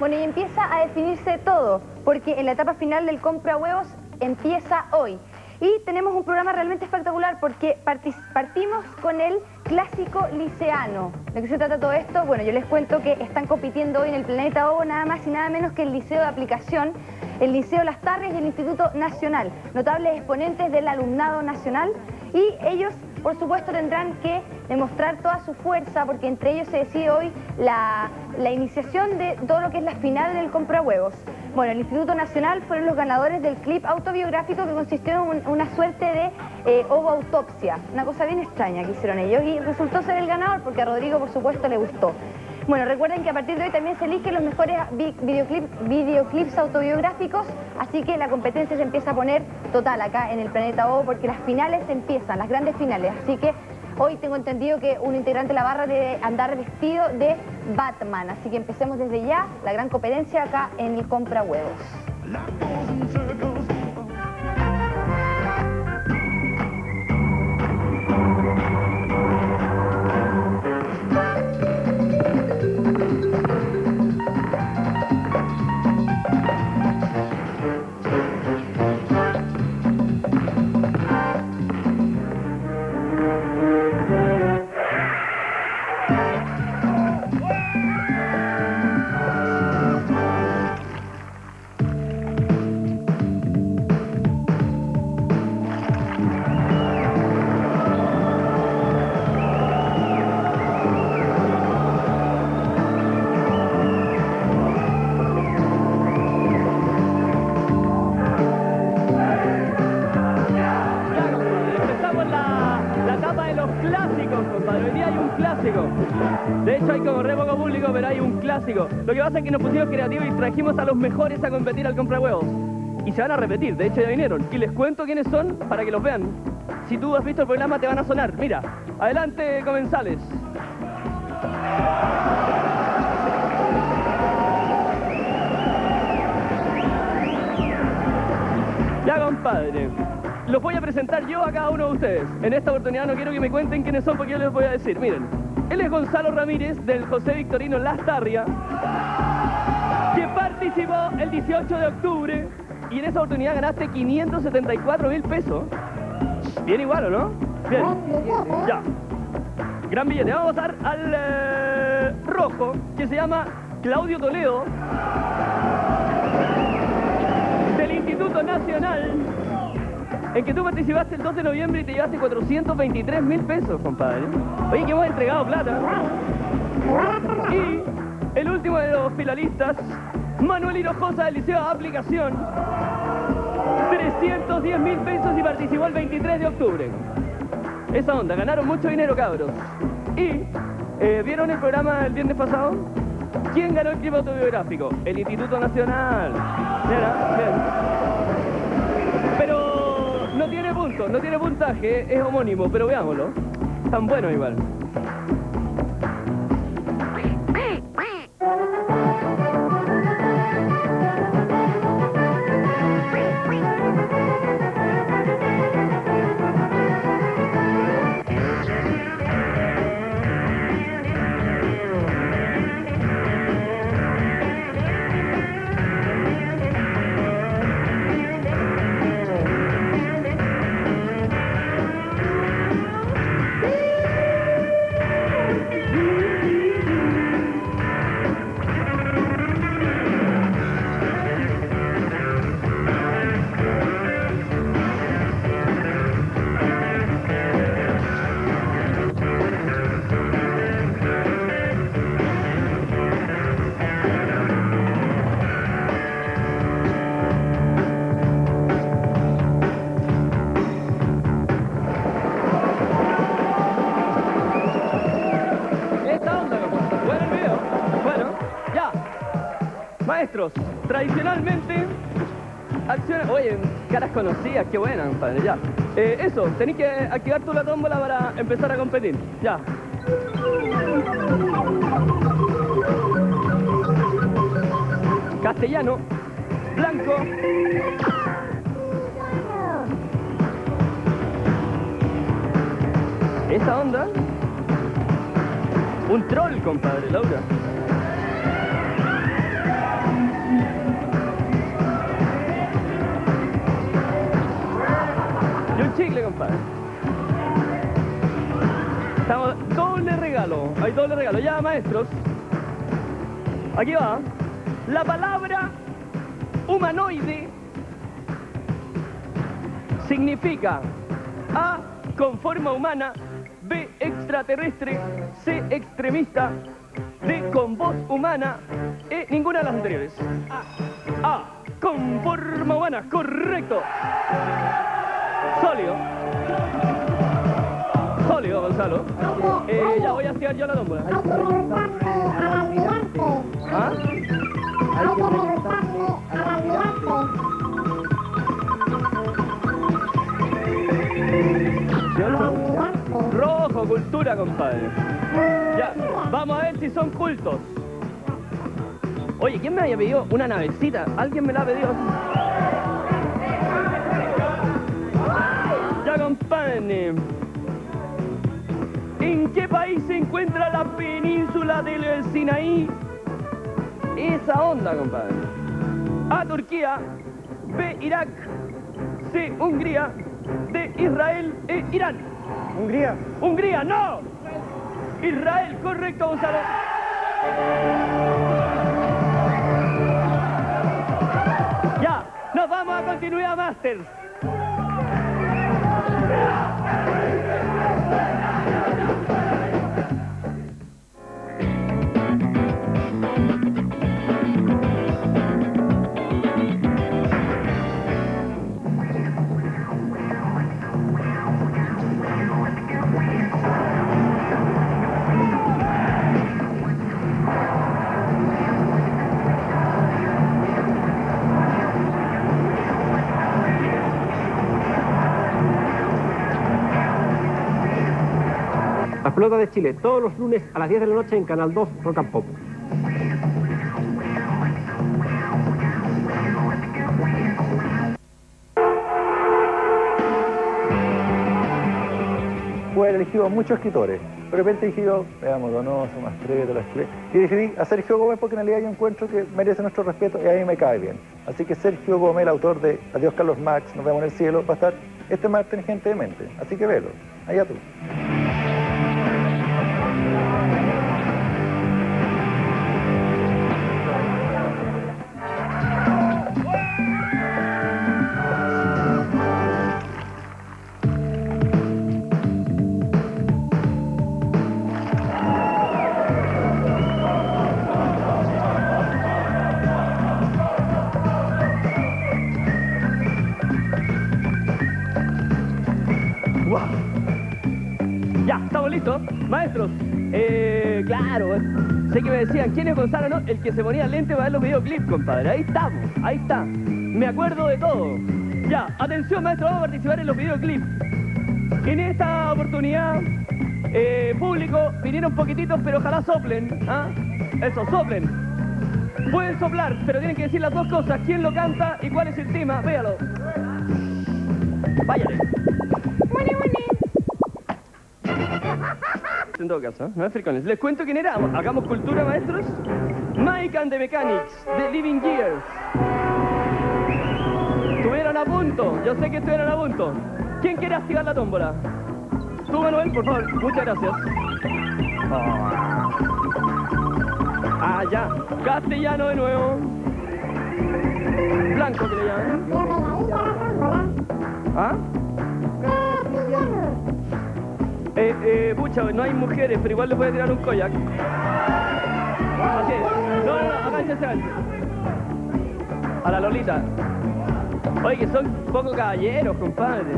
Bueno, y empieza a definirse todo, porque en la etapa final del compra huevos empieza hoy. Y tenemos un programa realmente espectacular porque partimos con el clásico liceano. ¿De qué se trata todo esto? Bueno, yo les cuento que están compitiendo hoy en el Planeta O nada más y nada menos que el Liceo de Aplicación, el Liceo Las Tarres y el Instituto Nacional. Notables exponentes del alumnado nacional y ellos por supuesto tendrán que demostrar toda su fuerza porque entre ellos se decide hoy la, iniciación de todo lo que es la final del compra huevos. Bueno, el Instituto Nacional fueron los ganadores del clip autobiográfico que consistió en una suerte de eh, autopsia, una cosa bien extraña que hicieron ellos y resultó ser el ganador porque a Rodrigo por supuesto le gustó. Bueno, recuerden que a partir de hoy también se eligen los mejores videoclips autobiográficos, así que la competencia se empieza a poner total acá en el Planeta O, porque las finales empiezan, las grandes finales, así que hoy tengo entendido que un integrante de la barra debe andar vestido de Batman, así que empecemos desde ya la gran competencia acá en el Compra Huevos. De hecho hay como re poco público, pero hay un clásico. Lo que pasa es que nos pusimos creativos y trajimos a los mejores a competir al compra huevos. Y se van a repetir, de hecho ya vinieron. Y les cuento quiénes son para que los vean. Si tú has visto el programa te van a sonar. Mira, adelante comensales. Ya compadre, los voy a presentar yo a cada uno de ustedes. En esta oportunidad no quiero que me cuenten quiénes son porque yo les voy a decir. Miren, él es Gonzalo Ramírez del José Victorino Lastarria, que participó el 18 de octubre y en esa oportunidad ganaste 574 mil pesos. Bien igual, ¿o no? Bien. Ya. Gran billete. Vamos a pasar al eh, rojo, que se llama Claudio Toledo, del Instituto Nacional en que tú participaste el 2 de noviembre y te llevaste 423 mil pesos, compadre. Oye, que hemos entregado plata. Y el último de los finalistas, Manuel Hinojosa del Liceo de Aplicación, 310 mil pesos y participó el 23 de octubre. Esa onda, ganaron mucho dinero, cabros. Y, eh, ¿vieron el programa el viernes pasado? ¿Quién ganó el clip autobiográfico? El Instituto Nacional. ¿Era? No tiene puntaje, es homónimo, pero veámoslo. Tan bueno igual. Tradicionalmente, acciones... Oye, caras conocidas, qué buena, compadre, ya. Eh, eso, tenéis que activar tu la tómbola para empezar a competir, ya. Castellano, blanco. Esa onda. Un troll, compadre, Laura. compadre. ¿eh? Estamos, doble regalo, hay doble regalo. Ya, maestros. Aquí va. La palabra humanoide significa A, con forma humana, B, extraterrestre, C, extremista, D, con voz humana, E, ninguna de las anteriores. A con forma humana, correcto. Sólido. Sólido, Gonzalo. Eh, ya voy a tirar yo la tómbola. ¿Ah? Rojo, cultura, compadre. Ya, vamos a ver si son cultos. Oye, ¿quién me había pedido una navecita? ¿Alguien me la ha pedido? Compadre. ¿En qué país se encuentra la península del Sinaí? Esa onda, compadre. A, Turquía. B, Irak. C, Hungría. D, Israel e Irán. Hungría. Hungría, no. Israel, correcto, Gonzalo. Ya, nos vamos a continuidad Masters. La pelota de Chile, todos los lunes a las 10 de la noche en Canal 2 Rock and Pop. Haber elegido a muchos escritores. De repente dije veamos, Donoso, Mastreto, las Chile. Y decidí a Sergio Gómez porque en realidad yo encuentro que merece nuestro respeto y a mí me cae bien. Así que Sergio Gómez, el autor de Adiós Carlos Max, Nos vemos en el cielo, va a estar este martes en Gente de Mente. Así que velo. Allá tú. Decían, ¿quién es Gonzalo? El que se ponía lente para ver los videoclips, compadre. Ahí estamos, ahí está. Me acuerdo de todo. Ya, atención, maestro, vamos a participar en los videoclips. En esta oportunidad, eh, público, vinieron poquititos, pero ojalá soplen. ¿ah? Eso, soplen. Pueden soplar, pero tienen que decir las dos cosas. ¿Quién lo canta y cuál es el tema? Véalo. Váyale. No fricones. Les cuento quién era. Hagamos cultura, maestros. Mike and the Mechanics, The Living Years. Estuvieron a punto. Yo sé que estuvieron a punto. ¿Quién quiere activar la tómbola? Tú, Manuel, por favor. Muchas gracias. Ah, ya. Castellano de nuevo. Blanco que le llaman. ¿Ah? Eh, pucha, no hay mujeres, pero igual le puede tirar un koyak. Así es. No, no, no, agáchese antes. A la Lolita. Oye, que son poco caballeros, compadre.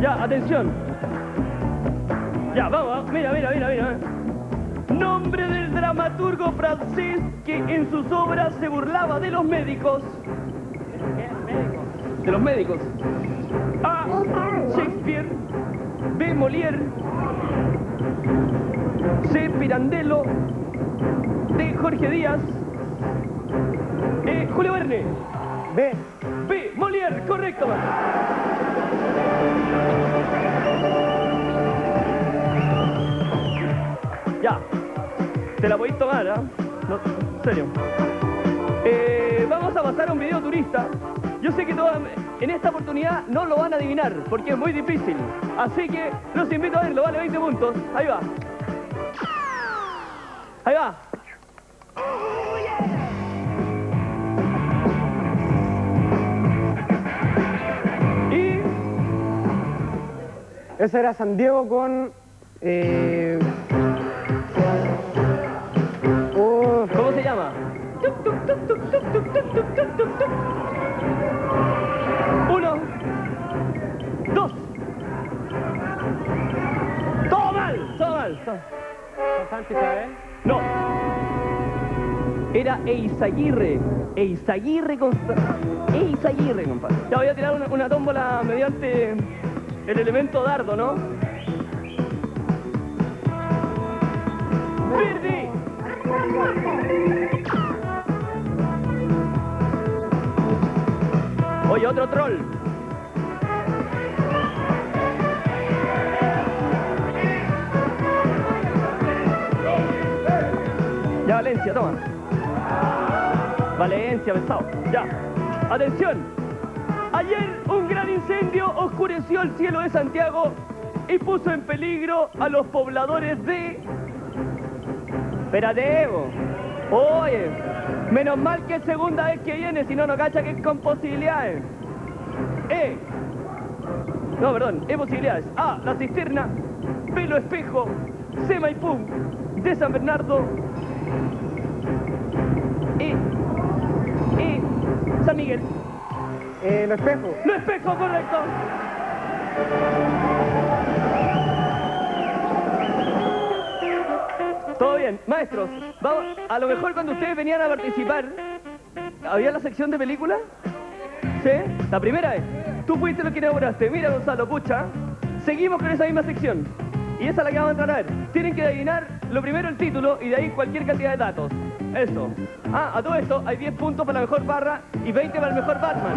Ya, atención. Ya, vamos, mira, mira, mira, mira. Nombre del dramaturgo francés que en sus obras se burlaba de los médicos. De los médicos. A. Shakespeare. B. Molière. C. Pirandello. D. Jorge Díaz. E. Julio Verne. B. B. Molière, correcto. Ya. Te la podéis tomar, ¿ah? No, en serio. Eh, vamos a pasar a un video turista. Yo sé que todas, en esta oportunidad no lo van a adivinar, porque es muy difícil. Así que los invito a verlo, vale 20 puntos. Ahí va. Ahí va. Y Ese era San Diego con... Eh, oh, ¿cómo se llama? Uno, dos. Todo mal, todo mal. No. Era Eizaguirre. Eizaguirre, Consta- Eizaguirre, compadre. Ya voy a tirar una, tómbola mediante el elemento dardo, ¿no? ¡Verdi! Oye, otro troll. Ya, Valencia, toma. Valencia, pensado. Ya. Atención. Ayer un gran incendio oscureció el cielo de Santiago y puso en peligro a los pobladores de... Espérate. Oye, menos mal que es segunda vez que viene, si no, no cacha que es con posibilidades. E. No, perdón, E posibilidades. A, la cisterna. B, lo espejo. C, Maipú. D, San Bernardo. E. E, San Miguel. Eh, lo espejo. Lo espejo, correcto. Todo bien, maestros. Vamos, a lo mejor cuando ustedes venían a participar, ¿había la sección de película? ¿Sí? La primera vez. Tú fuiste lo que inauguraste. Mira, Gonzalo, pucha. Seguimos con esa misma sección. Y esa es la que vamos a entrar. Tienen que adivinar lo primero el título y de ahí cualquier cantidad de datos. Eso. Ah, a todo esto hay 10 puntos para la mejor barra y 20 para el mejor Batman.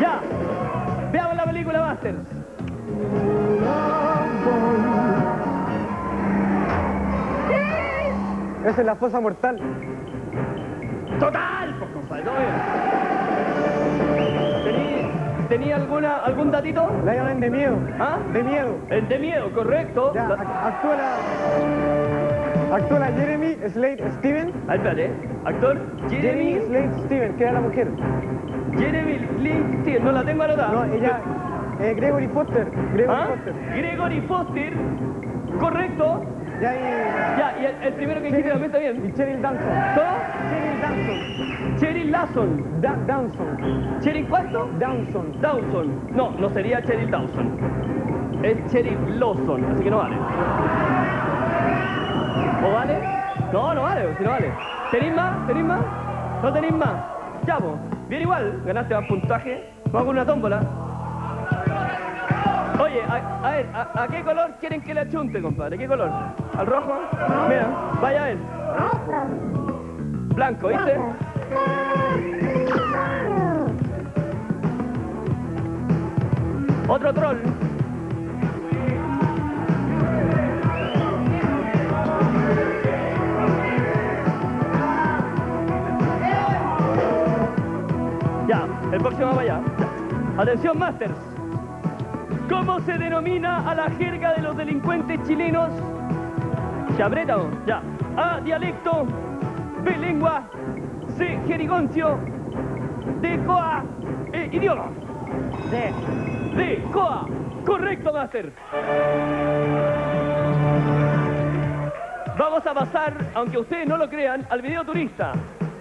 Ya. Veamos la película Masters. Esa es la fosa mortal. Total, pues compadre, todo bien. ¿Tení, ¿Tenía alguna, algún datito? Lion de miedo. ¿Ah? De miedo. El de miedo, correcto. Ya, La- ac- actúa la... Actúa la Jeremy Slade Steven. Ah, espérate. Actor Jeremy Jeremy, Slade Steven, que era la mujer. Jeremy Link, sí, no la tengo anotada. No, ella... Eh, Gregory Foster. Gregory ¿Ah? Foster. Gregory Foster, correcto. Ya y... Ya, y el, el primero que dijiste también está bien. Y Cheryl Danson. ¿Cómo? Cheryl Danson. Cheryl Lawson. Da Danson. ¿Cheryl cuánto? Danson. Dawson. No, no sería Cheryl Dawson. Es Cheryl Lawson, así que no vale. ¿O vale? No, no vale, si no vale. ¿Tenéis más? ¿Tenéis más? ¿No tenéis más? Ya. Bien igual, ganaste más puntaje. Vamos con una tómbola. Oye, a, a ver, a, a qué color quieren que le achunte, compadre? ¿Qué color? ¿Al rojo? Mira, vaya ver. Blanco, ¿viste? Otro troll. Ya, el próximo va allá. Atención, Masters. ¿Cómo se denomina a la jerga de los delincuentes chilenos? Chabreta, ya. A, dialecto. B, lengua. C, jerigoncio. D, coa. E, idioma. D. D, coa. Correcto, Master. Vamos a pasar, aunque ustedes no lo crean, al video turista.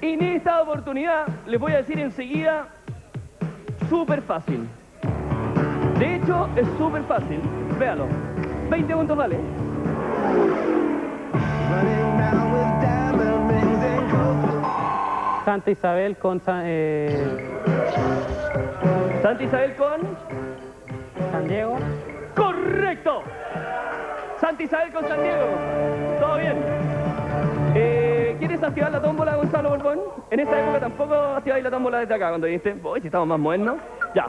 Y en esta oportunidad les voy a decir enseguida, súper fácil. De hecho, es súper fácil. Véalo. 20 puntos vale. Santa Isabel con San, eh, Santa Isabel con... San Diego. ¡Correcto! Santa Isabel con San Diego. Todo bien. Eh, ¿Quieres activar la tómbola, Gonzalo Borbón? En esa época tampoco activáis la tómbola desde acá, cuando dijiste, voy, si estamos más modernos. Ya.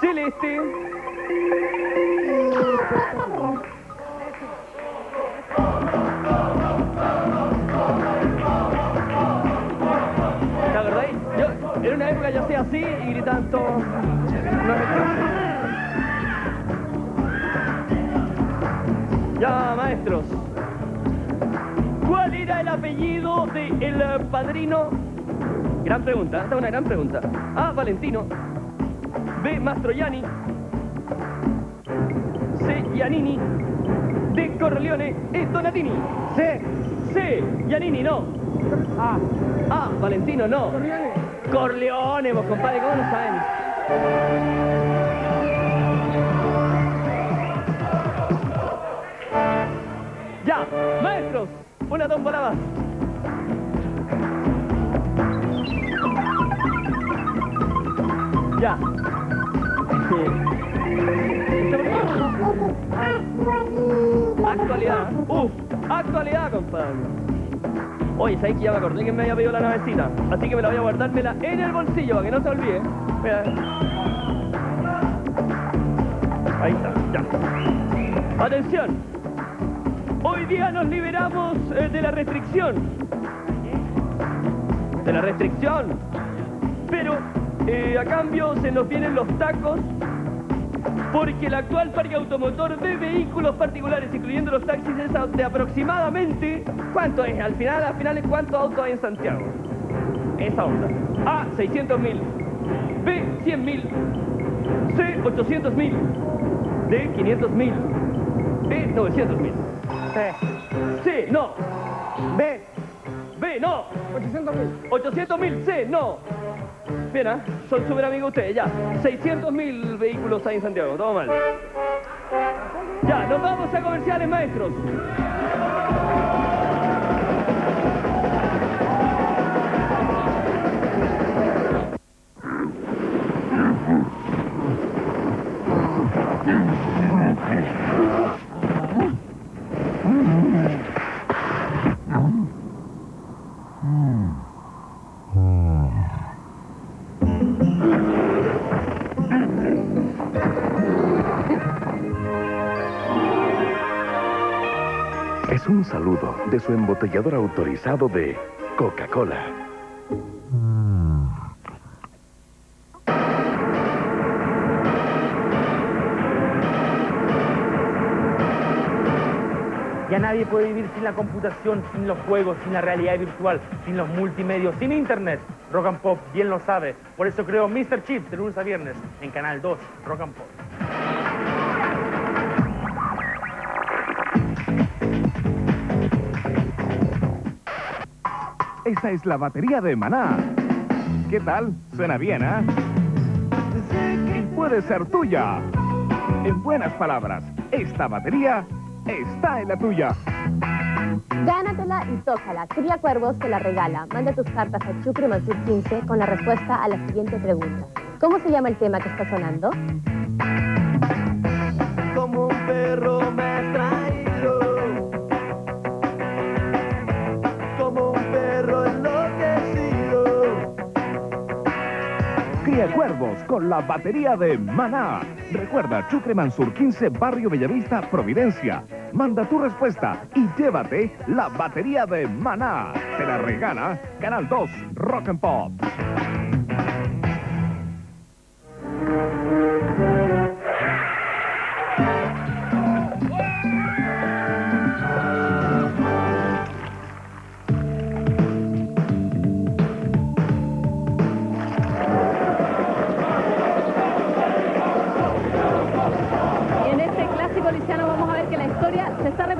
Celeste. Así y me Ya, maestros. ¿Cuál era el apellido del el padrino? Gran pregunta, esta es una gran pregunta. A. Valentino. B. Mastroianni. C. Giannini. D. Corleone. E. Donatini. C. C. Giannini, no. A. A. Valentino, no. Corleone, vos compadre, ¿cómo no saben? Ya, maestros, una tómbola más. Ya. Actualidad. Uf, actualidad, compadre. Oye, ¿sabes que ya me acordé que me había pedido la navecita? Así que me la voy a guardármela en el bolsillo para que no se olvide. Mira. Ahí está, ya. Atención. Hoy día nos liberamos eh, de la restricción. De la restricción. Pero eh, a cambio se nos vienen los tacos porque el actual parque automotor de vehículos particulares, incluyendo los taxis, es de aproximadamente... ¿Cuánto es? Al final, al final, ¿cuántos autos hay en Santiago? Esa onda. A, 600 mil. B, 100 mil. C, 800 mil. D, 500 mil. E, 900 mil. C. C, no. B. B, no. 800 mil. 800 mil, C, no. Bien, ¿ah? Son súper amigos ustedes, ya. 600 mil vehículos hay en Santiago, todo mal. Ya, nos vamos a comerciales, maestros. Es saludo de su embotellador autorizado de Coca-Cola. Ya nadie puede vivir sin la computación, sin los juegos, sin la realidad virtual, sin los multimedios, sin internet. Rock and Pop bien lo sabe. Por eso creo Mr. Chip de lunes a viernes en Canal 2, Rock and Pop. Esta es la batería de Maná. ¿Qué tal? Suena bien, ¿ah? Y puede ser tuya. En buenas palabras, esta batería está en la tuya. Gánatela y tócala. Cría Cuervos te la regala. Manda tus cartas a Chucre Mansur 15 con la respuesta a la siguiente pregunta. ¿Cómo se llama el tema que está sonando? Como un perro me Cría Cuervos con la batería de Maná. Recuerda, Chucre Mansur 15, Barrio Bellavista, Providencia. Manda tu respuesta y llévate la batería de Maná. Te la regala Canal 2, Rock and Pop.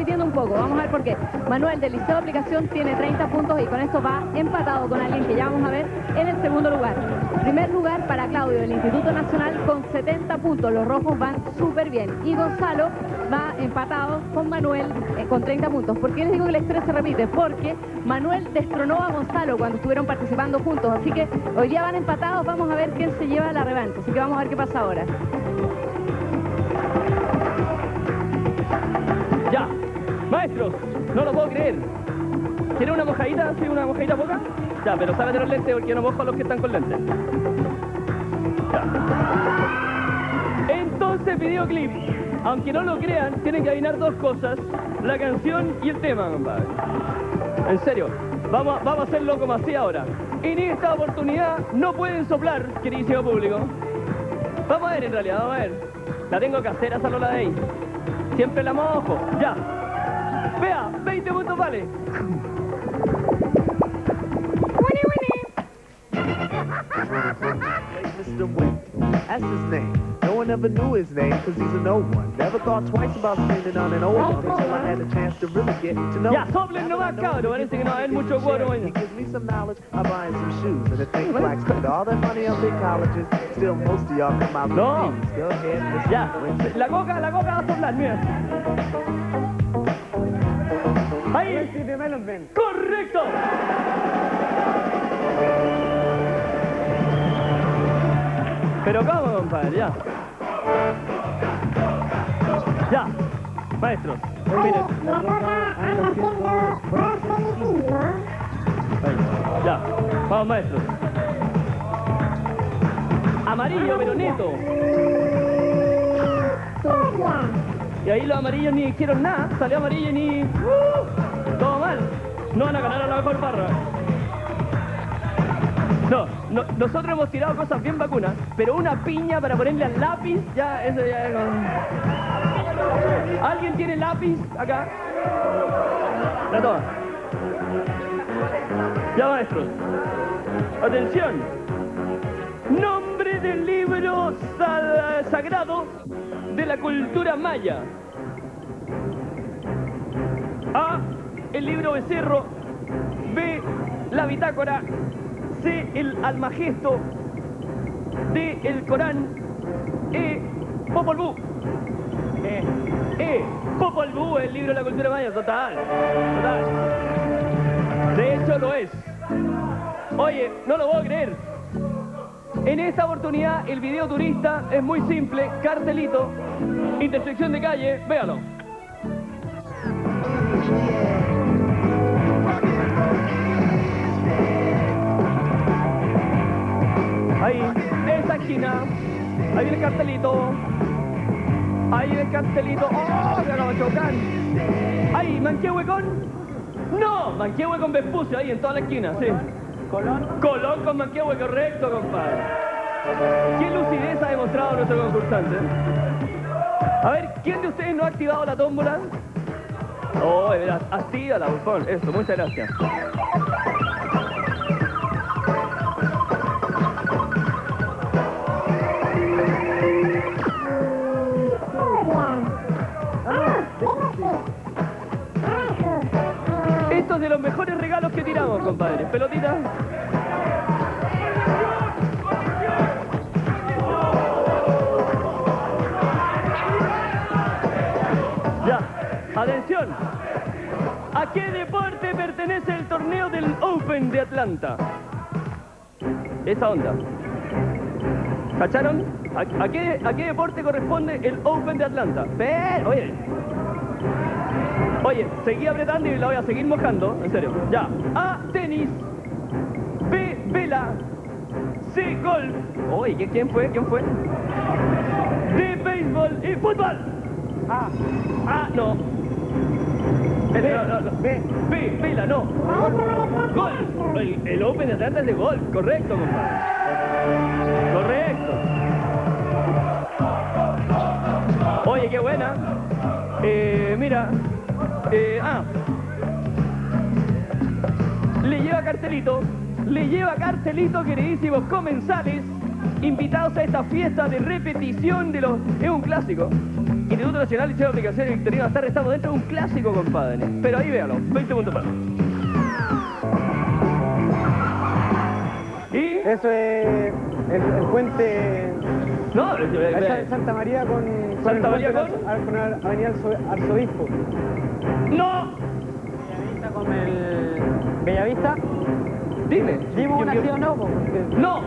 Repitiendo un poco. Vamos a ver por qué. Manuel del Liceo de Aplicación tiene 30 puntos y con esto va empatado con alguien que ya vamos a ver en el segundo lugar. Primer lugar para Claudio del Instituto Nacional con 70 puntos. Los rojos van súper bien. Y Gonzalo va empatado con Manuel eh, con 30 puntos. ¿Por qué les digo que la historia se repite? Porque Manuel destronó a Gonzalo cuando estuvieron participando juntos. Así que hoy día van empatados. Vamos a ver quién se lleva la revancha. Así que vamos a ver qué pasa ahora. No lo puedo creer. ¿Quieren una mojadita? ¿Sí, una mojadita poca? Ya, pero sácate los lentes porque no mojo a los que están con lentes. Ya. Entonces, videoclip. Aunque no lo crean, tienen que adivinar dos cosas. La canción y el tema, compadre. En serio. Vamos, a- vamos a hacerlo como así ahora. En esta oportunidad no pueden soplar, queridísimo público. Vamos a ver en realidad, vamos a ver. La tengo casera, esa no la de ahí. Siempre la mojo. Ya. Vea, 20 puntos vale. Mr. Win. That's his name. No one ever knew his name because he's a no one. Never thought twice about spending on an old one until I had a chance to really get to know Ya, him. soplen nomás, cabrón. Parece que no va a haber mucho cuadro He mañana. gives me some knowledge, I buy him some shoes. And if they black spend all their money on big colleges, still most of y'all come out No. confused. Go ahead, Mr. Ya, la coca, la coca va a soplar, mira. Correcto. Pero cómo, compadre, ya. Ya, maestros, miren. Ya, vamos maestros. Amarillo, pero neto. Y ahí los amarillos ni dijeron nada, salió amarillo y ni... ¡Uh! Todo mal. No van a ganar a la mejor barra. No, no, nosotros hemos tirado cosas bien vacunas, pero una piña para ponerle al lápiz, ya, eso ya es... ¿Alguien tiene lápiz acá? La toma. Ya, maestros. Atención. Nombre del libro sa- sagrado de la cultura maya. A. El libro Becerro. B. La bitácora. C. El almagesto. D. El Corán. E. Popol Vuh. E. E. Popol Vuh, el libro de la cultura maya. Total. Total. De hecho lo es. Oye, no lo puedo creer. En esta oportunidad el video turista es muy simple, cartelito, intersección de calle, véalo. Esquina, ahí viene el cartelito, ahí viene el cartelito, ¡oh! Se acaba de chocar. Ahí, Manquehue con... No, Manquehue con Vespucio, ahí en toda la esquina, sí. Colón. Colón con Manquehue, correcto, compadre. ¿Qué lucidez ha demostrado nuestro concursante? A ver, ¿quién de ustedes no ha activado la tómbola? Oh, de veras, actívala, favor. Eso, muchas gracias. Mejores regalos que tiramos, compadre. Pelotita. Ya, atención. ¿A qué deporte pertenece el torneo del Open de Atlanta? Esa onda. ¿Cacharon? ¿A, qué, a qué deporte corresponde el Open de Atlanta? Pero, oye. Oye, seguí apretando y la voy a seguir mojando. En serio. Ya. A, tenis. B, vela. C, golf. Oye, ¿qué- ¿quién fue? ¿Quién fue? D, béisbol y fútbol. A. A, no. B, no, no, B. B, vela, no. Golf. El, el Open de Atlanta es de golf. Correcto, compadre. Correcto. Oye, qué buena. Eh, mira. Eh, ah. Le lleva cartelito. Le lleva cartelito, queridísimos comensales. Invitados a esta fiesta de repetición de los... Es un clásico. Instituto Nacional de Aplicaciones Victorino Bastarra. Estamos dentro de un clásico, compadre. Pero ahí véalo. 20 puntos para. ¿Y? Eso es el, el puente... No, Santa María con... Santa María con- con Avenida Arzo- Arzobispo. ¡No! Bellavista con el... Bellavista. Dime. Dimos ¿Quién una sí o no, porque- ¡No!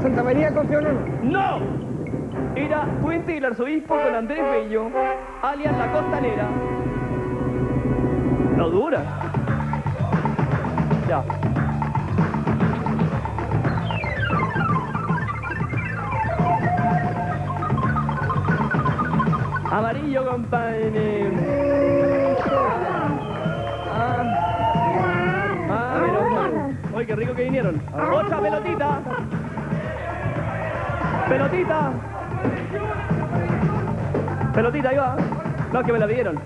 Santa María con sí o no. ¡No! Era Puente del Arzobispo con Andrés Bello, alias La Costanera. No dura. Ya. Amarillo, compadre. Ah, ah, pero... Oye, qué rico que vinieron. Otra pelotita. Pelotita. Pelotita, ahí va. No, que me la pidieron.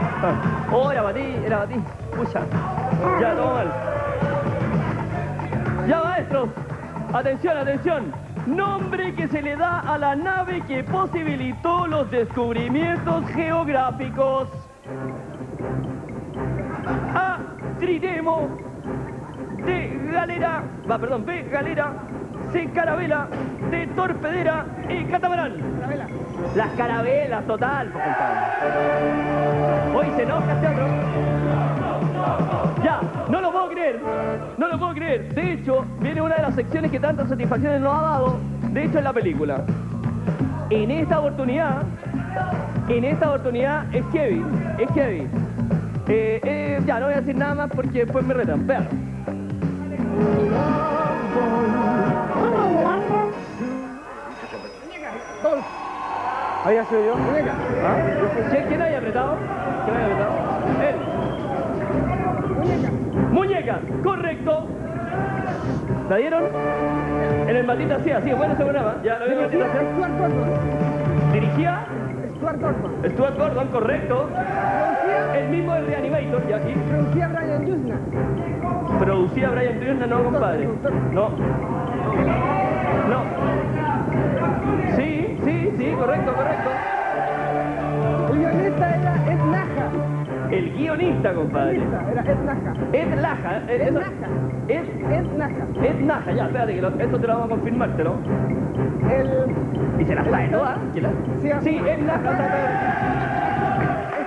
Ah. Oh, era batí, era batí. Pucha. Ya, todo mal. Ya, maestros. Atención, atención. Nombre que se le da a la nave que posibilitó los descubrimientos geográficos. A. Tridemo. D. Galera. Va, perdón, B. Galera. C. Carabela. D. Torpedera. E. Catamarán. Las carabelas, total, pues. Hoy se enoja este otro. Ya, no lo puedo creer. No lo puedo creer. De hecho, viene una de las secciones que tantas satisfacciones nos ha dado. De hecho, en la película. En esta oportunidad, en esta oportunidad es Kevin. Es Kevin. Eh, eh, ya, no voy a decir nada más porque después me retan. Vean. Había sido yo. ¿Ah? ¿Quién, haya apretado? ¿Quién haya apretado? Él. Correcto. ¿La dieron? En el Matita sí, así, bueno ese programa. Ya lo Sea? Stuart Gordon. ¿Dirigía? Stuart Gordon. Stuart Gordon, correcto. El mismo del Reanimator, ya aquí. Producía Brian Yuzna. Producía Brian Trierna, no, compadre. No. No. Sí, sí, sí, correcto, correcto. El guionista era Ed Naja. El guionista, compadre. Era Ed Naja. Ed Laja. eh, Ed eso- Naja. Ed, Ed Naja. Ed Naja, ya, espérate, que lo- esto te lo vamos a confirmártelo. El ¿Y se la sabe toda? ¿Quién la- Sí, Ed Naja.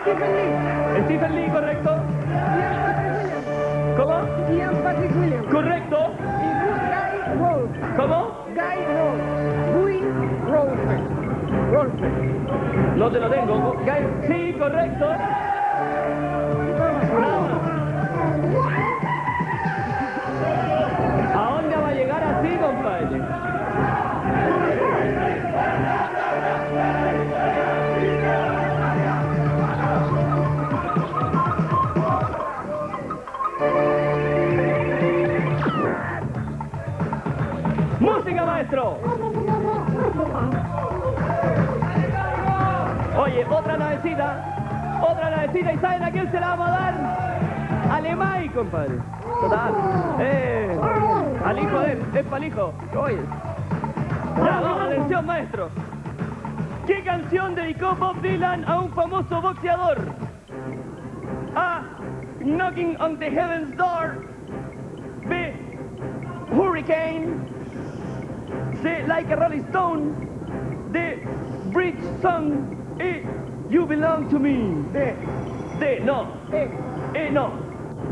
Stephen Lee. Stephen Lee, correcto. Ian Patrick Williams. ¿Cómo? Ian Patrick Williams. Correcto. Y Guy Rolfe. ¿Cómo? Guy Rolfe. Guy Rolfe. Rolfe. No te lo tengo. Guy- Sí, correcto. Maestro! Oye, otra navecita, otra navecita, ¿y saben a quién se la vamos a dar? Alemán, compadre. Total. Eh, al hijo de él, es para el hijo. Oye. Ya, vamos, atención, maestro. ¿Qué canción dedicó Bob Dylan a un famoso boxeador? A. Knocking on the Heaven's Door. B. Hurricane. C. Like a Rolling Stone. D. Bridge Song. E. You Belong to Me. D. D. No. E. E. No.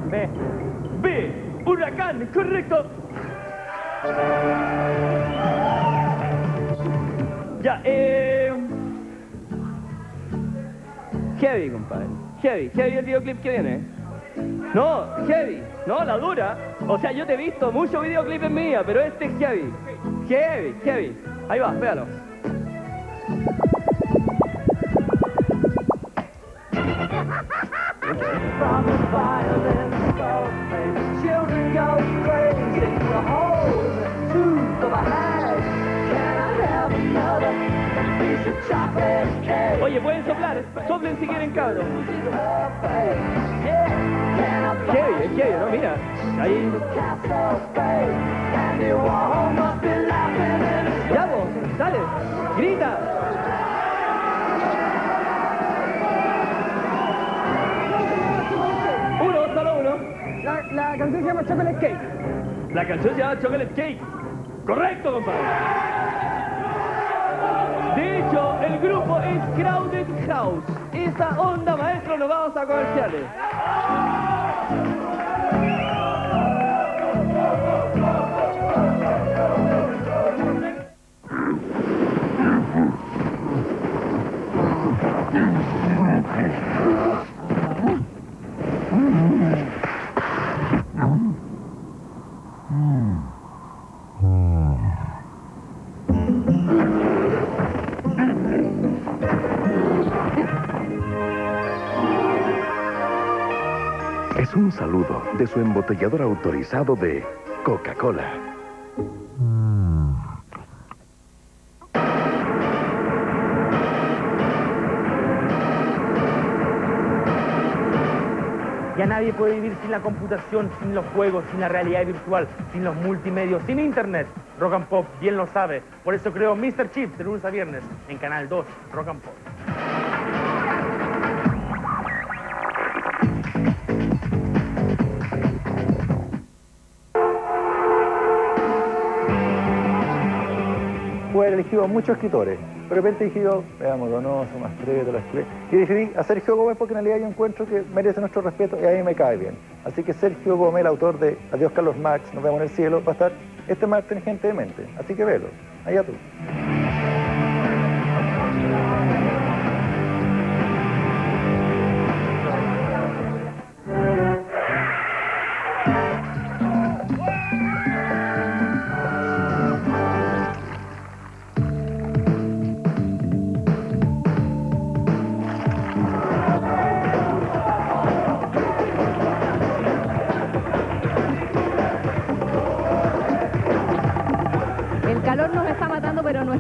B. B. Huracán. Correcto. Ya, eh... Heavy, compadre. Heavy. Heavy el videoclip que viene. No, heavy. No, la dura. O sea, yo te he visto muchos videoclips en vida, pero este es heavy. Heavy, heavy. Ahí va, véalo. Oye, pueden soplar. Soplen si quieren, cabros. Es heavy, ¿no? Mira. Ahí. Llama Chocolate Cake. La canción se llama Chocolate Cake. Correcto, compadre. De hecho, el grupo es Crowded House. Esa onda, maestro, nos vamos a comerciales. un saludo de su embotellador autorizado de Coca-Cola. Mm. Ya nadie puede vivir sin la computación, sin los juegos, sin la realidad virtual, sin los multimedios, sin internet. Rock and Pop bien lo sabe. Por eso creo Mr. Chip de lunes a viernes en Canal 2 Rock and Pop. Haber elegido a muchos escritores. De repente dije veamos, Donoso, Mastreto, las Y decidí a Sergio Gómez porque en realidad yo encuentro que merece nuestro respeto y a mí me cae bien. Así que Sergio Gómez, el autor de Adiós Carlos Max, Nos vemos en el cielo, va a estar este martes en Gente de Mente. Así que velo. Allá tú.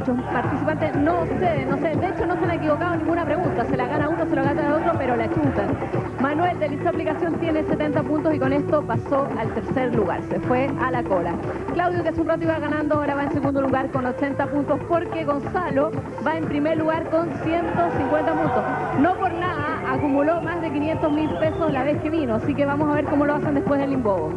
Nuestros participantes no ceden, no sé, de hecho no se han equivocado ninguna pregunta, se la gana uno, se la gana otro, pero la chutan. Manuel de Lista Aplicación tiene 70 puntos y con esto pasó al tercer lugar, se fue a la cola. Claudio, que hace un rato iba ganando, ahora va en segundo lugar con 80 puntos, porque Gonzalo va en primer lugar con 150 puntos. No por nada, acumuló más de 500 mil pesos la vez que vino, así que vamos a ver cómo lo hacen después del Limbobo.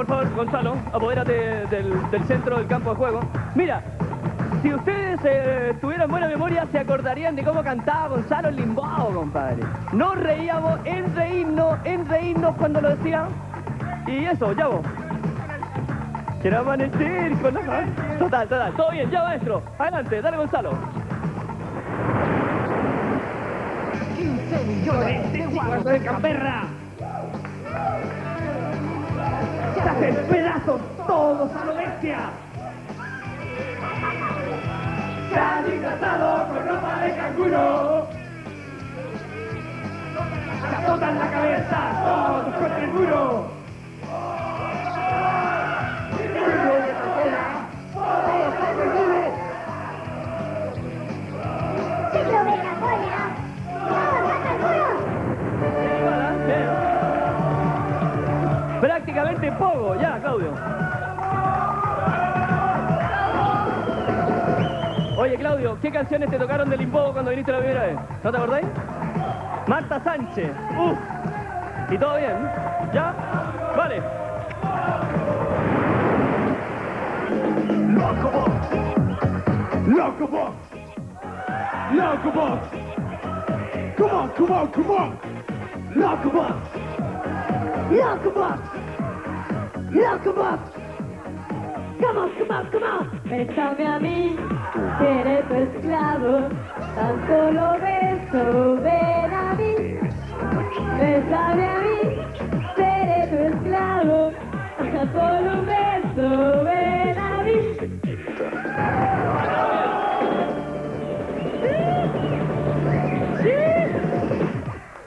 Por favor, Gonzalo, apodérate del, centro del campo de juego. Mira, si ustedes eh, tuvieran buena memoria, se acordarían de cómo cantaba Gonzalo Limbao, compadre. Nos reíamos en reírnos, en reírnos cuando lo decía. Y eso, ya vos. Quiero amanecer con la. Total, total, todo bien, ya maestro. Adelante, dale Gonzalo. 15 millones de de. Se hacen pedazos todos a lo bestia. Se han disfrazado con ropa de canguro. Se ¿qué canciones te tocaron del Limbobo cuando viniste la primera vez? ¿No te acordáis? Marta Sánchez. Uf. ¿Y todo bien? ¿Ya? Vale. Locobox. Locobox. Locobox. Come on, come on, come on. Locobox. Locobox. Locobox. Come on, come on, come on. Bésame a mí, eres tu esclavo, tanto lo beso, ven a mí. Bésame a mí, seré tu esclavo, tanto lo beso, ven a mí.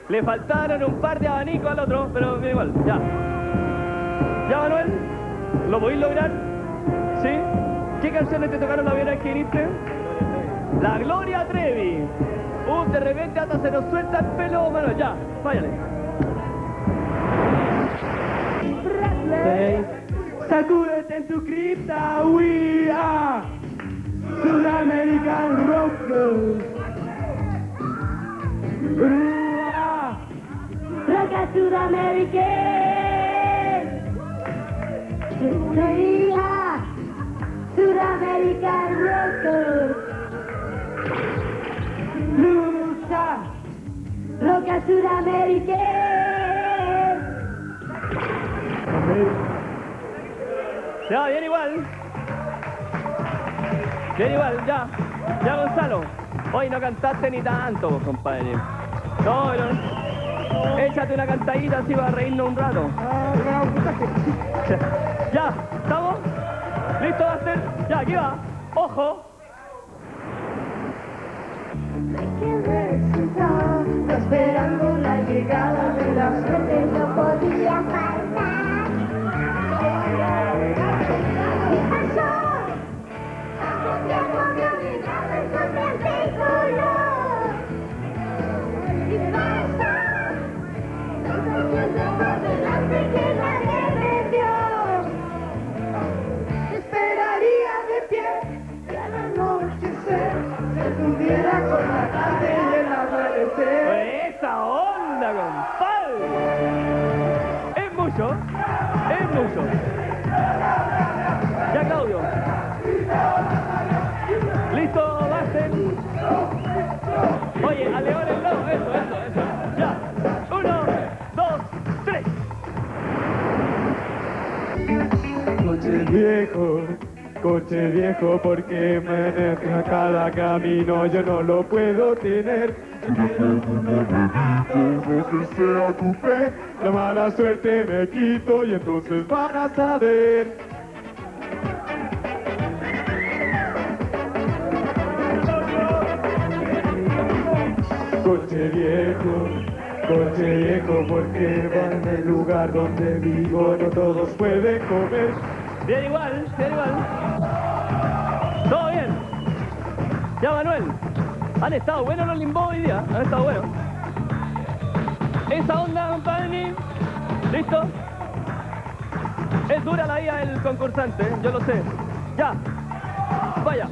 Le faltaron un par de abanicos al otro, pero igual, ya. ¿Ya, Manuel? ¿Lo podéis lograr? ¿Sí? ¿Qué canciones te tocaron la vez que viniste? La Gloria Trevi. Uh, de repente hasta se nos suelta el pelo, Manuel, ya, váyale. Hey, sacúdete en tu cripta, we are Sudamerican Rockers. Rua. Roca Sudamérica. Rocker. Lucha. Roca Sudamérica. Ya, bien igual. Bien igual, ya. Ya, Gonzalo. Hoy no cantaste ni tanto, vos, compadre. No, no. Échate una cantadita así para reírnos un rato. Ya, ¿estamos? ¿Listo, Buster? Ya, aquí. Ojo. Esperando la llegada de la suerte no podía faltar. ¡Esa onda, compadre! Es mucho, es mucho. Ya, Claudio. ¿Listo, Oye, a lado, eso, eso, eso. Ya. Uno, dos, tres coche viejo, porque maneja cada camino, yo no lo puedo tener. Sea tu fe, la mala suerte me quito y entonces van a saber. Coche viejo, coche viejo, porque va en el lugar donde vivo, no todos pueden comer. Bien igual, bien igual. Ya, Manuel. Han estado buenos los limbo hoy día. Han estado buenos. Esa onda, compadre. ¿Listo? Es dura la vida del concursante, ¿eh? yo lo sé. Ya. Vaya.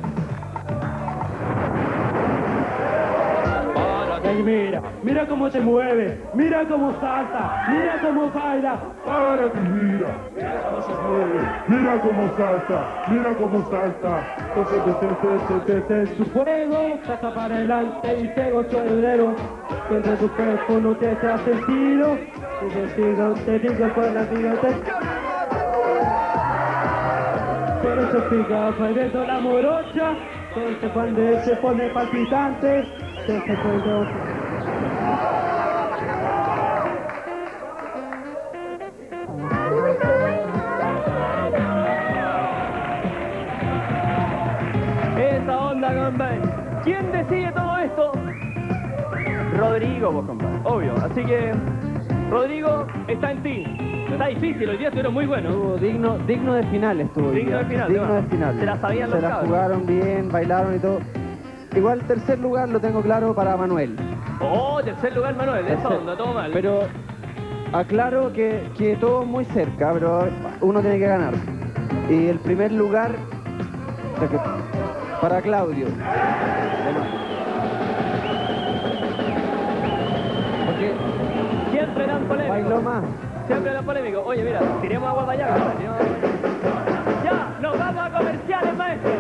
Mira, mira cómo se mueve, mira cómo salta, mira cómo baila. Para mira, mira cómo se mueve, mira cómo salta, mira cómo salta. Entonces, su fuego, saca para adelante y te gozo el dedo. Mientras tu cuerpo no te hace sentido, tu vestido te digo con la vida te... Por eso pica bebiendo la morocha, entonces cuando se pone palpitante, se se Esa onda, compadre. ¿Quién decide todo esto? Rodrigo, vos, compadre. Obvio. Así que, Rodrigo, está en ti. Está difícil, hoy día estuvieron muy buenos. Estuvo digno, digno de final estuvo. Digno día. de final, Digno ¿no? de final. Se la sabían Se los la cabros. jugaron bien, bailaron y todo. Igual tercer lugar lo tengo claro para Manuel. Oh, tercer lugar, Manuel. Esa Tercer- onda, todo mal. Pero aclaro que, que todo muy cerca, pero uno tiene que ganar. Y el primer lugar para Claudio. Porque Siempre dan polémico. bailó más. Siempre dan polémico. Oye, mira, tiremos agua para allá. Ya, nos vamos a comerciales, maestro.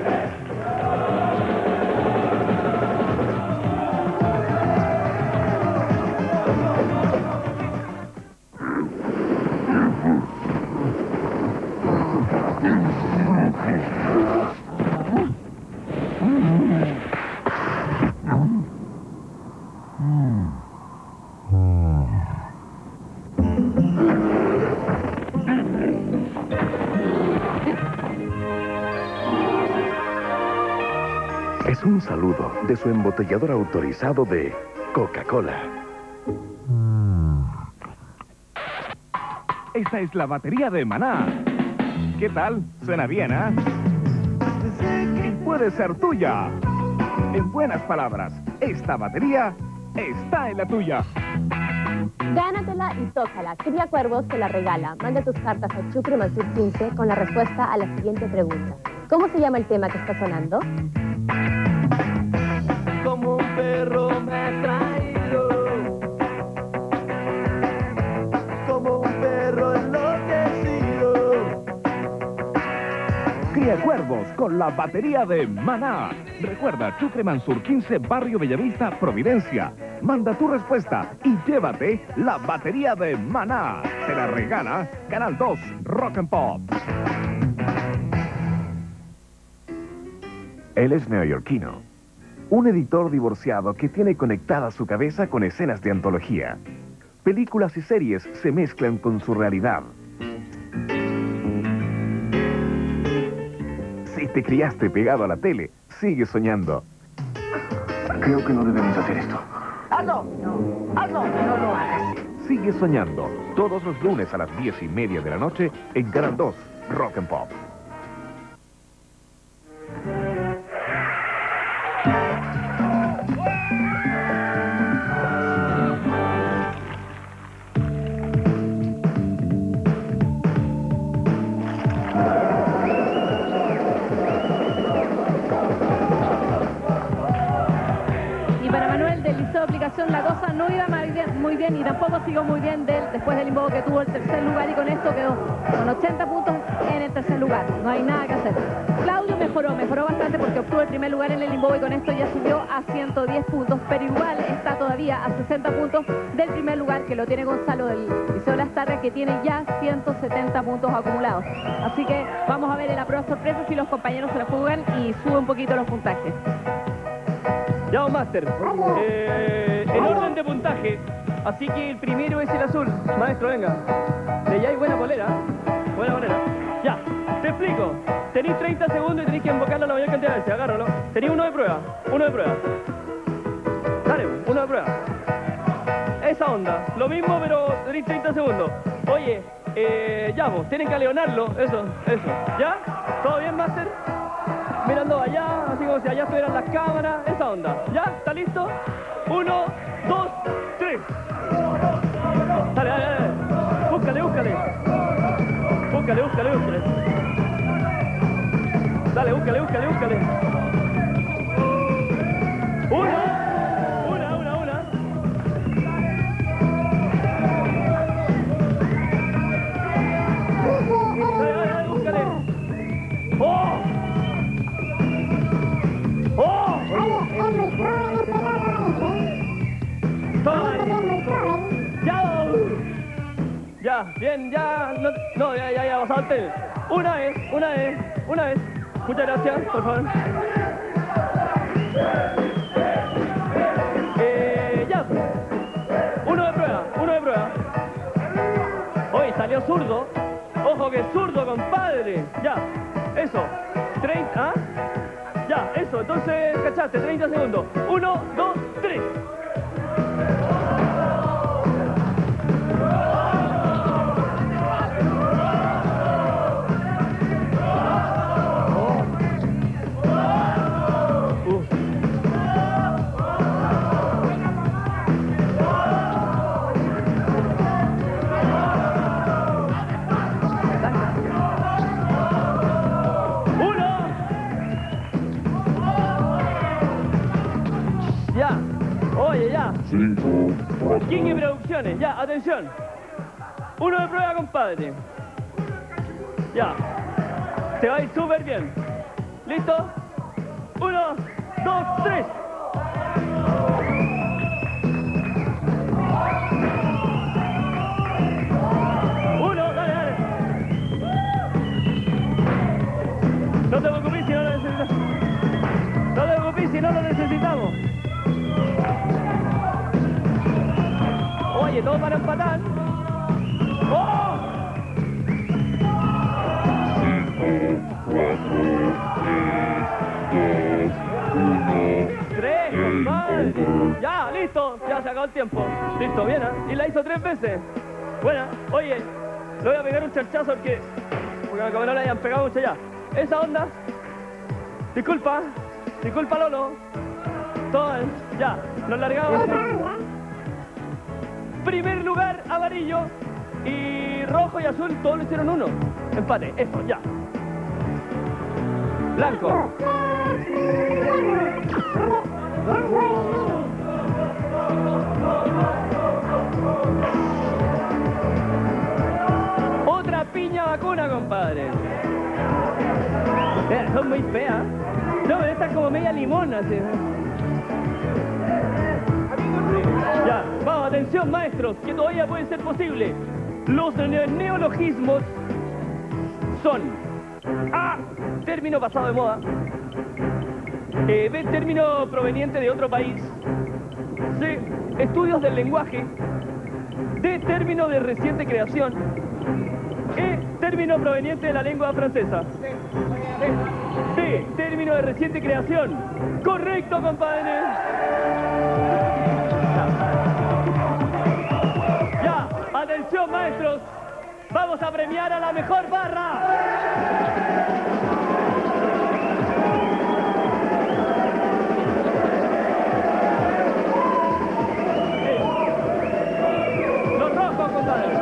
Su embotellador autorizado de Coca-Cola. Esta es la batería de Maná. ¿Qué tal? Suena bien, ¿ah? Y puede ser tuya. En buenas palabras, esta batería está en la tuya. Gánatela y tócala. Cría Cuervos te la regala. Manda tus cartas a Chucre Mansur 15 con la respuesta a la siguiente pregunta. ¿Cómo se llama el tema que está sonando? Perro me ha traído. Como un perro enloquecido. Cría Cuervos con la batería de Maná. Recuerda, Chucre Mansur 15, Barrio Bellavista, Providencia. Manda tu respuesta y llévate la batería de Maná. Te la regala Canal 2 Rock and Pop. Él es neoyorquino. Un editor divorciado que tiene conectada su cabeza con escenas de antología. Películas y series se mezclan con su realidad. Si te criaste pegado a la tele, sigue soñando. Creo que no debemos hacer esto. ¡Hazlo! ¡Hazlo! No lo hagas. Sigue soñando. Todos los lunes a las 10 y media de la noche en Canal 2 Rock and Pop. Muy bien del, después del limbo que tuvo el tercer lugar y con esto quedó con 80 puntos en el tercer lugar. No hay nada que hacer. Claudio mejoró, mejoró bastante porque obtuvo el primer lugar en el limbo y con esto ya subió a 110 puntos, pero igual está todavía a 60 puntos del primer lugar que lo tiene Gonzalo del Liceo Las Targas que tiene ya 170 puntos acumulados. Así que vamos a ver en la prueba sorpresa si los compañeros se la jugan y suben un poquito los puntajes. Ya, Master. Eh, en orden de puntaje. Así que el primero es el azul. Maestro, venga. De allá hay buena polera. Buena polera. Ya, te explico. Tenéis 30 segundos y tenéis que invocarlo la mayor cantidad de veces. Agárralo. Tenéis uno de prueba. Uno de prueba. Dale, uno de prueba. Esa onda. Lo mismo, pero tenéis 30 segundos. Oye, eh, ya vos, tienen que leonarlo. Eso, eso. ¿Ya? ¿Todo bien, Master? mirando allá, así como si allá estuvieran las cámaras, esa onda. ¿Ya? ¿Está listo? Uno, dos, tres. Dale, dale, dale. Búscale, búscale. Búscale, búscale, búscale. Dale, búscale, búscale, búscale. Bien, ya. No, no, ya, ya, ya, bastante. Una vez, una vez, una vez. Muchas gracias, por favor. Eh, ya. Uno de prueba, uno de prueba. Hoy salió zurdo. Ojo que zurdo, compadre. Ya, eso. 30, ¿ah? Ya, eso, entonces, cachaste, 30 segundos. Uno, dos, King y Producciones. Ya, atención. Uno de prueba, compadre. Ya. Te va a ir súper bien. ¿Listo? Uno, dos, tres. Uno, dale, dale. No te preocupes si no lo necesitas. No te preocupes si no lo necesitamos. Todo para empatar. ¡Oh! Tres, compadre. Ya, listo. Ya se acabó el tiempo. Listo, bien, ¿ah? Y la hizo tres veces. Buena. Oye, le voy a pegar un charchazo porque... Porque como no le hayan pegado mucho ya. Esa onda. Disculpa. Disculpa, Lolo. Todo. Ya, nos largamos. Primer lugar, amarillo. Y rojo y azul, todos lo hicieron uno. Empate, eso, ya. Blanco. Otra piña vacuna, compadre. Eh, son muy feas. No, pero esta es como media limón, así. Ya, vamos, atención, maestros, que todavía puede ser posible. Los ne- neologismos son A. Término pasado de moda. Eh, B. Término proveniente de otro país. C. Estudios del lenguaje. D. Término de reciente creación. E. Término proveniente de la lengua francesa. D. Término de reciente creación. Correcto, compadre. Maestros. Vamos a premiar a la mejor barra. Los rojos, compadre.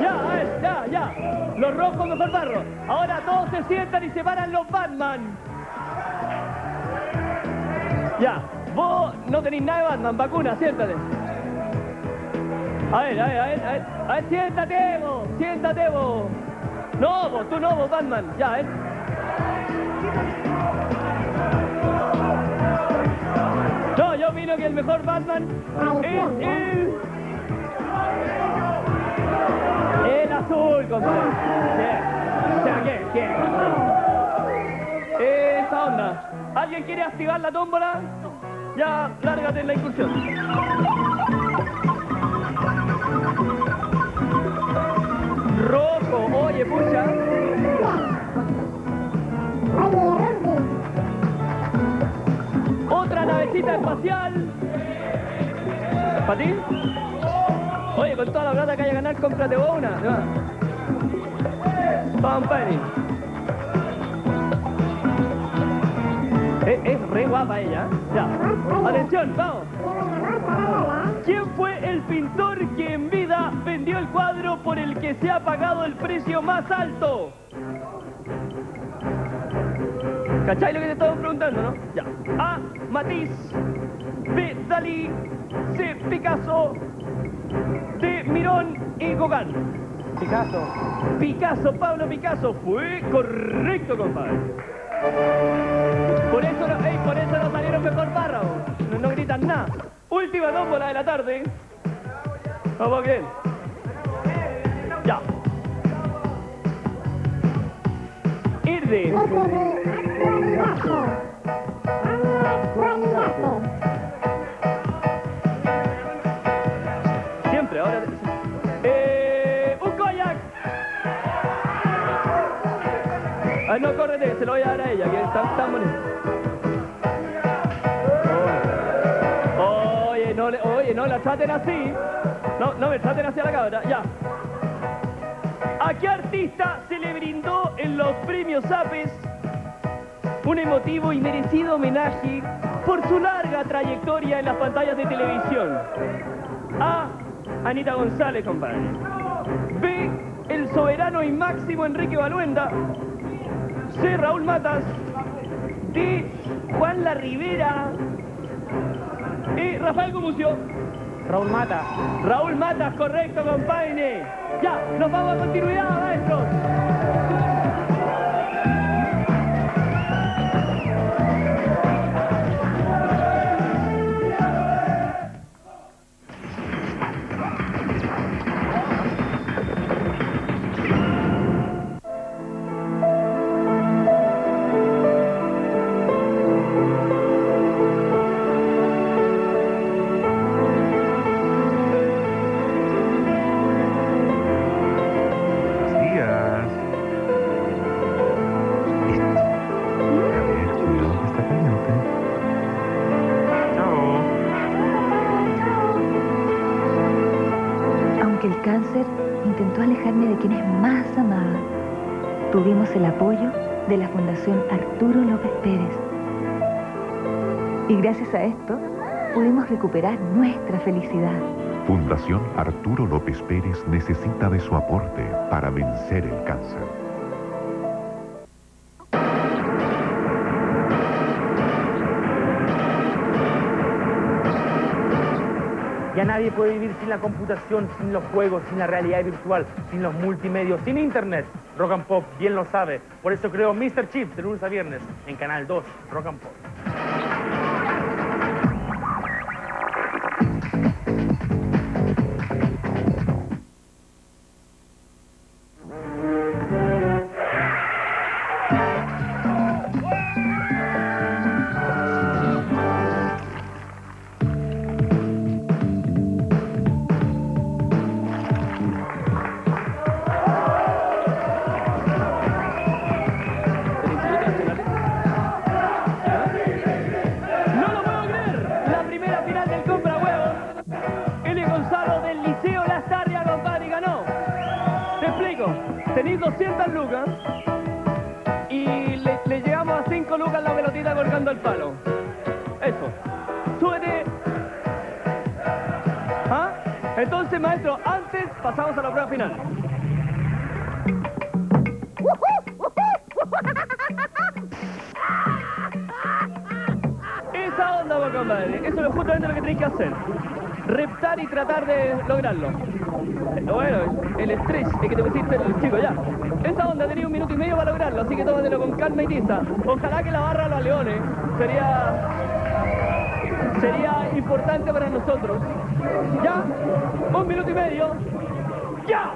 Ya, ya. Los rojos mejor barro. Ahora todos se sientan y se paran los Batman. Ya, vos no tenéis nada de Batman, vacuna, siéntate. A ver, a ver, a ver, a ver, siéntate, vos, siéntate, vos. No, vos, tú no, Batman, ya, eh. No, yo opino que el mejor Batman es el... El azul, compadre. O sea, ¿qué? ¿Qué? Esa onda. ¿Alguien quiere activar la tómbola? Ya, lárgate en la incursión. Rojo, oye, pucha. Otra navecita espacial. ¿Para ti? Oye, con toda la plata que haya ganar, cómprate vos una. Tom Penny. Es, es re guapa ella. ¿eh? Ya. Atención, vamos. ¿Quién fue el pintor que en vida vendió el cuadro por el que se ha pagado el precio más alto? ¿Cachai lo que te estamos preguntando, no? Ya. A. Matisse. B. Dalí. C. Picasso. D. Mirón y Gauguin. Picasso. Picasso, Pablo Picasso. Fue correcto, compadre. Por eso no, ey, por eso no salieron mejor párrafo. No, no gritan nada. Última tómbola de la tarde. Vamos bien. Ya. Irde. Siempre, ahora. Eh, un kayak. Ah, no, córrete, se lo voy a dar a ella, que está tan bonito. No la traten así. No, no me traten así a la cabra, ya. ¿A qué artista se le brindó en los premios APES un emotivo y merecido homenaje por su larga trayectoria en las pantallas de televisión? A. Anita González, compadre. B. El soberano y máximo Enrique Baluenda. C. Raúl Matas. D. Juan La Rivera. Y Rafael Gumucio. Raúl Mata. Raúl Matas, correcto, compadre. Ya, nos vamos a continuidad, maestros. El apoyo de la Fundación Arturo López Pérez. Y gracias a esto, pudimos recuperar nuestra felicidad. Fundación Arturo López Pérez necesita de su aporte para vencer el cáncer. Ya nadie puede vivir sin la computación, sin los juegos, sin la realidad virtual, sin los multimedios, sin internet. Rock and Pop bien lo sabe. Por eso creo Mr. Chip de lunes a viernes en Canal 2 Rock and Pop. Así que tómatelo con calma y tiza. Ojalá que la barra los leones. Sería sería importante para nosotros. ¿Ya? Un minuto y medio. ¡Ya!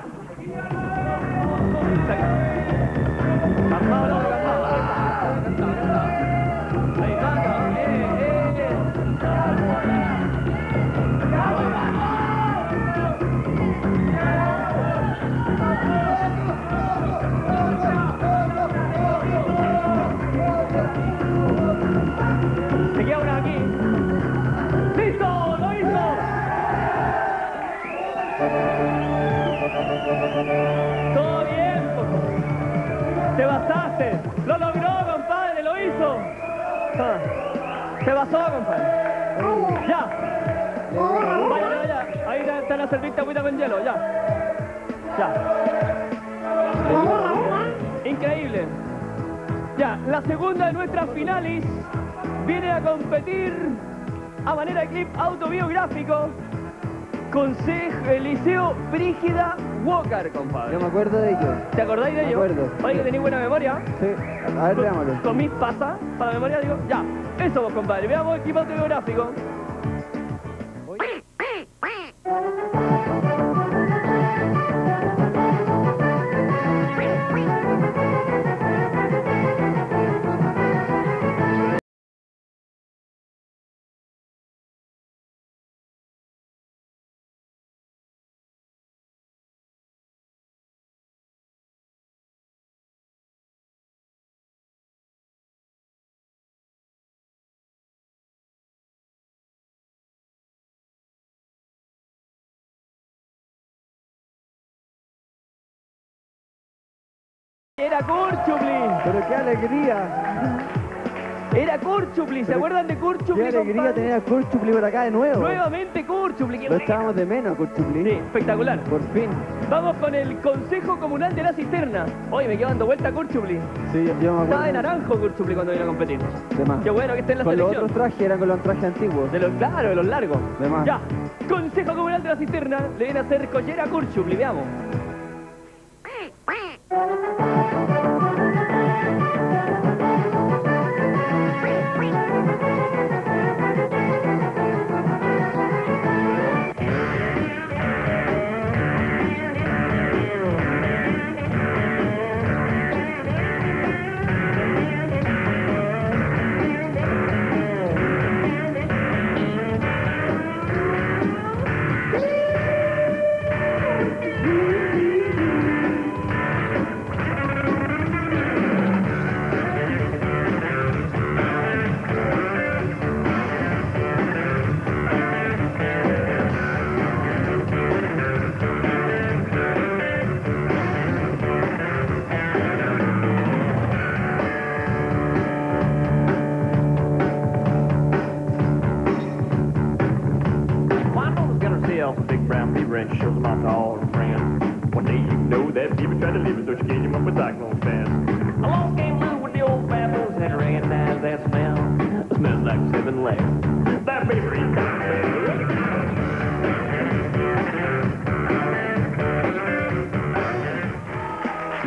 Lo logró, compadre. Lo hizo. Ah, Se basó, compadre. Ya. Vaya, vaya. Ahí está, está la servita agüita con hielo. Ya. Ya. Increíble. Ya, la segunda de nuestras finales viene a competir a manera de clip autobiográfico con Liceo Brígida Walker, compadre. Yo me acuerdo de ellos. ¿Te acordáis de Me ello? acuerdo. Oye, que tenéis buena memoria. Sí, a ver, veámoslo. Con mis pasa, para la memoria digo, ya. Eso vos, compadre. Veamos el clip Era Kurchupli. Pero qué alegría. Era Kurchupli. ¿Se acuerdan de Kurchupli, Qué alegría compadre? tener a Kurt Chupli por acá de nuevo. Nuevamente Kurchupli. qué Lo buena. echábamos de menos, Kurt Chupli. Sí, espectacular. Por fin. Vamos con el Consejo Comunal de la Cisterna. Oye, me quedo dando vuelta Kurchupli. Sí, yo me acuerdo. Estaba de naranjo Kurchupli cuando vino a competir. De más. Qué bueno que esté en la Con los selección. otros trajes eran con los trajes antiguos. De los, claro, de los largos. De más. Ya. Consejo Comunal de la Cisterna. Le viene a hacer collera a Kurchupli. Veamos.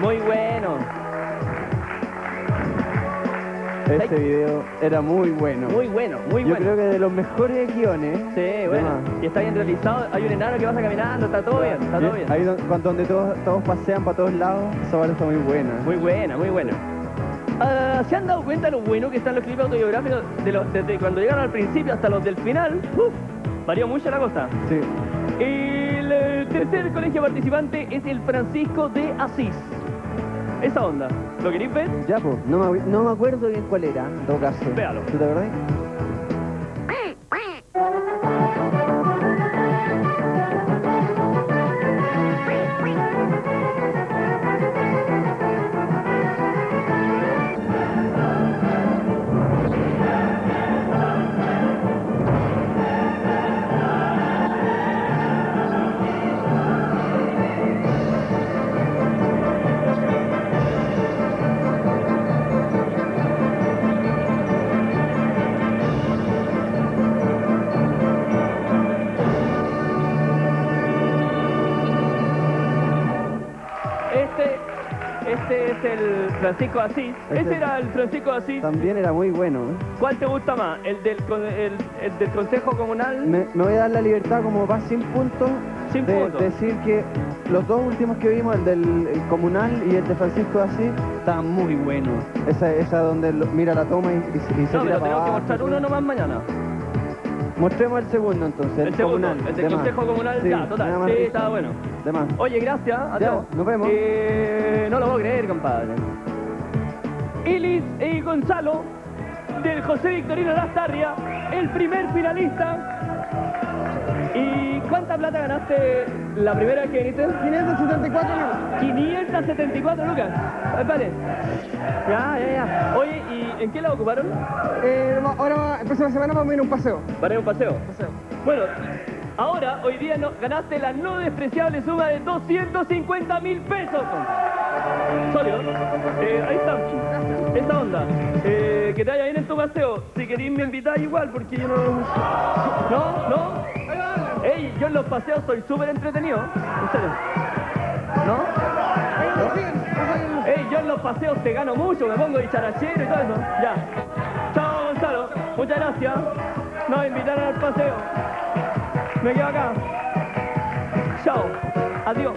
Muy bueno. Ese video era muy bueno. Muy bueno, muy Yo bueno. creo que de los mejores guiones. Sí, bueno. Y está bien realizado. Hay un enano que pasa caminando. Está todo bien. Está todo bien. Ahí donde todos, todos pasean para todos lados, esa parte está muy buena. Muy buena, muy buena. Ah, ¿Se han dado cuenta lo bueno que están los clips autobiográficos de los- desde cuando llegaron al principio hasta los del final? Uf, varió mucho la cosa. Sí. El tercer colegio participante es el Francisco de Asís. Esa onda. ¿Lo queréis ver? Ya, pues, no me, no me acuerdo bien cuál era, en todo caso. Véalo. ¿Tú te acordás? Francisco Asís. Ese era el Francisco Asís. También era muy bueno. ¿eh? ¿Cuál te gusta más? ¿El del, el, el del Consejo Comunal? Me, me voy a dar la libertad como va sin puntos Sin de puntos. decir que los dos últimos que vimos, el del el comunal y el de Francisco así, estaban muy buenos. Esa, esa donde lo- mira la toma y, y- y se No, tira pero para tenemos que mostrar uno nomás mañana. Mostremos el segundo entonces, el, El segundo, comunal. el del de. Consejo Comunal, Sí, ya, total. Sí, estaba bueno. De más. Oye, gracias. Adiós. nos vemos. Eh, no lo puedo creer, compadre. Ilis y Gonzalo, del José Victorino Lastarria, el primer finalista. ¿Y cuánta plata ganaste la primera vez que viniste? 574 lucas. 574 lucas. Vale. Ya, ya, ya. Oye, ¿y en qué la ocuparon? Eh, ahora, la próxima semana vamos a ir a un paseo. Para ir a un paseo. Bueno, ahora, hoy día no- ganaste la no despreciable suma de 250 mil pesos. Sólido. Eh, ahí está. Esta onda. Eh, que te vaya bien en tu paseo. Si queréis me invitáis igual, porque yo no... ¿No? ¿No? Ey, yo en los paseos soy súper entretenido. En serio. ¿No? Ey, yo en los paseos te gano mucho, me pongo dicharachero y todo eso. Ya. Chao, Gonzalo. Muchas gracias. Nos invitaron al paseo. Me quedo acá. Chao. Adiós.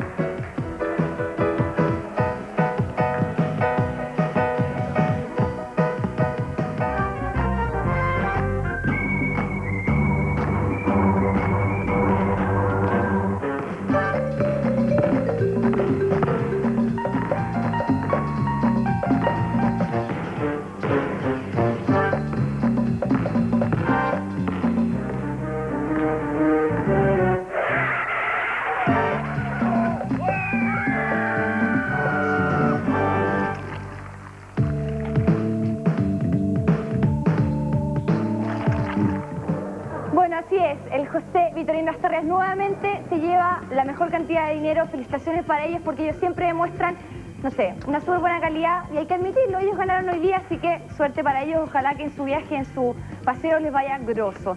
José Vitorino Astorres nuevamente se lleva la mejor cantidad de dinero. Felicitaciones para ellos porque ellos siempre demuestran, no sé, una súper buena calidad y hay que admitirlo. Ellos ganaron hoy día, así que suerte para ellos. Ojalá que en su viaje, en su paseo les vaya grosso.